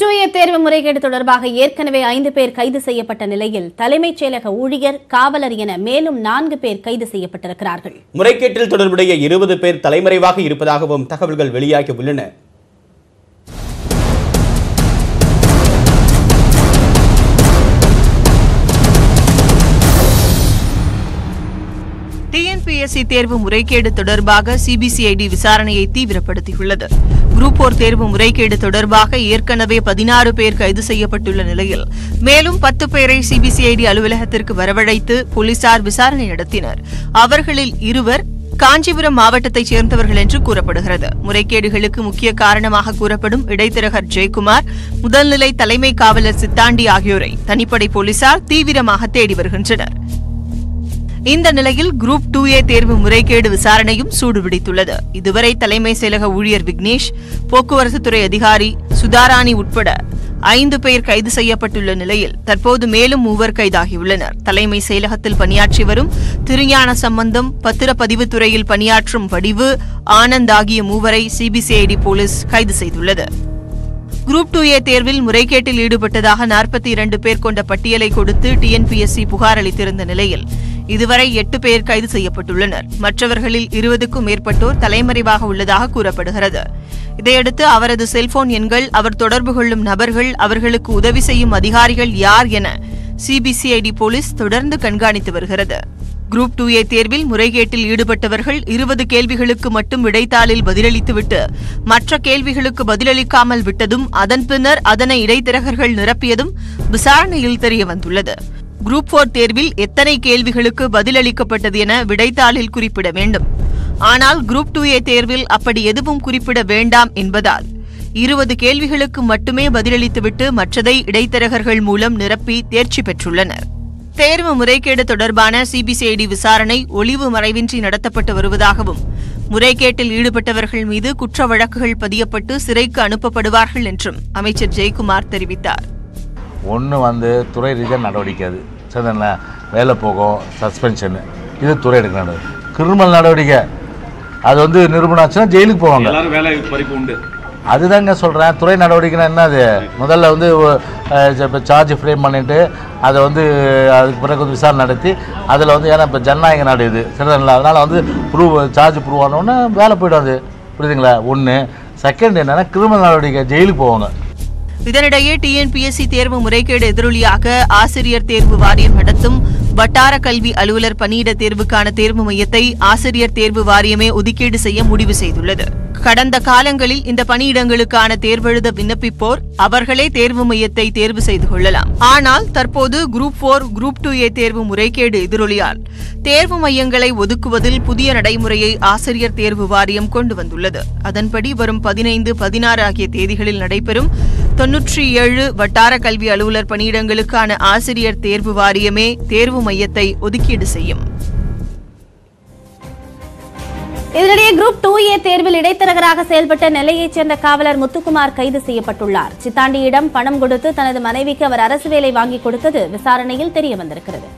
டூஏ தேர்வு முறைகேடு தொடர்பாக ஏற்கனவே ஐந்து பேர் கைது செய்யப்பட்ட நிலையில் தலைமைச் செயலக ஊழியர் காவலர் என மேலும் நான்கு பேர் கைது செய்யப்பட்டிருக்கிறார்கள். முறைகேட்டில் தொடர்புடைய இருபது பேர் தலைமறைவாக இருப்பதாகவும் தகவல்கள் வெளியாகி உள்ளன. டிஎன்பிஎஸ்சி தேர்வு முறைகேடு தொடர்பாக சிபிசிஐடி விசாரணையை தீவிரப்படுத்தியுள்ளது. குரூப் போர் தேர்வு முறைகேடு தொடர்பாக ஏற்கனவே பதினாறு பேர் கைது செய்யப்பட்டுள்ள நிலையில் மேலும் பத்து பேரை சிபிசிஐடி அலுவலகத்திற்கு வரவழைத்து போலீசார் விசாரணை நடத்தினர். அவர்களில் இருவர் காஞ்சிபுரம் மாவட்டத்தைச் சேர்ந்தவர்கள் என்று கூறப்படுகிறது. முறைகேடுகளுக்கு முக்கிய காரணமாக கூறப்படும் இடைத்தரகர் ஜெயக்குமார் முதல்நிலை தலைமை காவலர் சித்தாண்டி ஆகியோரை தனிப்படை போலீசார் தீவிரமாக தேடி வருகின்றனர். இந்த நிலையில் குரூப் டூ ஏ தேர்வு முறைகேடு விசாரணையும் சூடுபிடித்துள்ளது. இதுவரை தலைமை செயலக ஊழியர் விக்னேஷ் போக்குவரத்துத்துறை அதிகாரி சுதாராணி உட்பட ஐந்து பேர் கைது செய்யப்பட்டுள்ள நிலையில் தற்போது மேலும் மூவர் கைதாகியுள்ளனர். தலைமை செயலகத்தில் பணியாற்றி வரும் திருஞான சம்பந்தம் பத்திரப்பதிவுத் துறையில் பணியாற்றும் வடிவு ஆனந்த் ஆகிய மூவரை சிபிசிஐடி போலீஸ் கைது செய்துள்ளது. குரூப் டூ ஏ தேர்வில் முறைகேட்டில் ஈடுபட்டதாக நாற்பத்தி இரண்டு பேர் கொண்ட பட்டியலை கொடுத்து டிஎன்பிஎஸ்சி புகார் அளித்திருந்த நிலையில் இதுவரை எட்டு பேர் கைது செய்யப்பட்டுள்ளனர். மற்றவர்களில் இருபதுக்கும் மேற்பட்டோர் தலைமறைவாக உள்ளதாக கூறப்படுகிறது. இதையடுத்து அவரது செல்போன் எண்கள் அவர் தொடர்பு கொள்ளும் நபர்கள் அவர்களுக்கு உதவி செய்யும் அதிகாரிகள் யார் என சிபிசிஐடி போலீஸ் தொடர்ந்து கண்காணித்து வருகிறது. குரூப் டூ ஏ தேர்வில் முறைகேட்டில் ஈடுபட்டவர்கள் இருபது கேள்விகளுக்கு மட்டும் விடைத்தாளில் பதிலளித்துவிட்டு மற்ற கேள்விகளுக்கு பதிலளிக்காமல் விட்டதும் அதன் பின்னர் அதனை இடைத்தரகர்கள் நிரப்பியதும் விசாரணையில் தெரியவந்துள்ளது. குரூப் போர் தேர்வில் எத்தனை கேள்விகளுக்கு பதிலளிக்கப்பட்டது என விடைத்தாளில் குறிப்பிட வேண்டும். ஆனால் குரூப் டூ ஏ தேர்வில் அப்படி எதுவும் குறிப்பிட வேண்டாம் என்பதால் இருபது கேள்விகளுக்கு மட்டுமே பதிலளித்துவிட்டு மற்றதை இடைத்தரகர்கள் மூலம் நிரப்பி தேர்ச்சி பெற்றுள்ளனர். தேர்வு முறைகேடு தொடர்பான சிபிசிஐடி விசாரணை ஒளிவு மறைவின்றி நடத்தப்பட்டு வருவதாகவும் முறைகேட்டில் ஈடுபட்டவர்கள் மீது குற்ற வழக்குகள் பதியப்பட்டு சிறைக்கு அனுப்பப்படுவார்கள் என்றும் அமைச்சர் ஜெயக்குமார் தெரிவித்தார். ஒன்று வந்து துறை ரீதியாக நடவடிக்கை அது. சரிதானே வேலை போகும் சஸ்பென்ஷனு இது துறை எடுக்க நடவடிக்கை கிரிமினல் நடவடிக்கை. அது வந்து நிரூபணம் ஆச்சுன்னா ஜெயிலுக்கு போவாங்க. எல்லாரும் வேலை பறிப்பு உண்டு. அதுதாங்க சொல்கிறேன் துறை நடவடிக்கைனா என்னது முதல்ல வந்து இப்போ சார்ஜ் ஃப்ரேம் பண்ணிவிட்டு அதை வந்து அதுக்கு பிறகு வந்து விசாரணை நடத்தி அதில் வந்து ஏன்னா இப்போ ஜனநாயக நாடு இது. சரிதானே அதனால் வந்து ப்ரூவ் சார்ஜ் ப்ரூவ் ஆனோடனே வேலை போய்டும் அது. புரியுதுங்களா? ஒன்று செகண்ட் என்னென்னா கிரிமினல் நடவடிக்கை. ஜெயிலுக்கு போவாங்க. இதனிடையே டிஎன்பிஎஸ்சி தேர்வு முறைகேடு எதிரொலியாக ஆசிரியர் தேர்வு வாரியம் நடத்தும் வட்டார கல்வி அலுவலர் பணியிட தேர்வுக்கான தேர்வு மையத்தை ஆசிரியர் தேர்வு வாரியமே ஒதுக்கீடு செய்ய முடிவு செய்துள்ளது. கடந்த காலங்களில் இந்த பணியிடங்களுக்கான தேர்வெழுத விண்ணப்பிப்போர் அவர்களே தேர்வு மையத்தை தேர்வு செய்து கொள்ளலாம். ஆனால் தற்போது group four group two A தேர்வு முறைகேடு எதிரொலியால் தேர்வு மையங்களை ஒதுக்குவதில் புதிய நடைமுறையை ஆசிரியர் தேர்வு வாரியம் கொண்டு வந்துள்ளது. அதன்படி வரும் பதினைந்து பதினாறு ஆகிய தேதிகளில் நடைபெறும் தொன்னூற்றி ஏழு வட்டார கல்வி அலுவலர் பணியிடங்களுக்கான ஆசிரியர் தேர்வு வாரியமே தேர்வு மையத்தை ஒதுக்கீடு செய்யும். இதனிடையே குரூப் டூ ஏ தேர்வில் இடைத்தரகராக செயல்பட்ட நெல்லையைச் சேர்ந்த காவலர் முத்துக்குமார் கைது செய்யப்பட்டுள்ளார். சித்தாண்டியிடம் பணம் கொடுத்து தனது மனைவிக்கு அவர் அரசு வேலை வாங்கி கொடுத்தது விசாரணையில் தெரிய வந்திருக்கிறது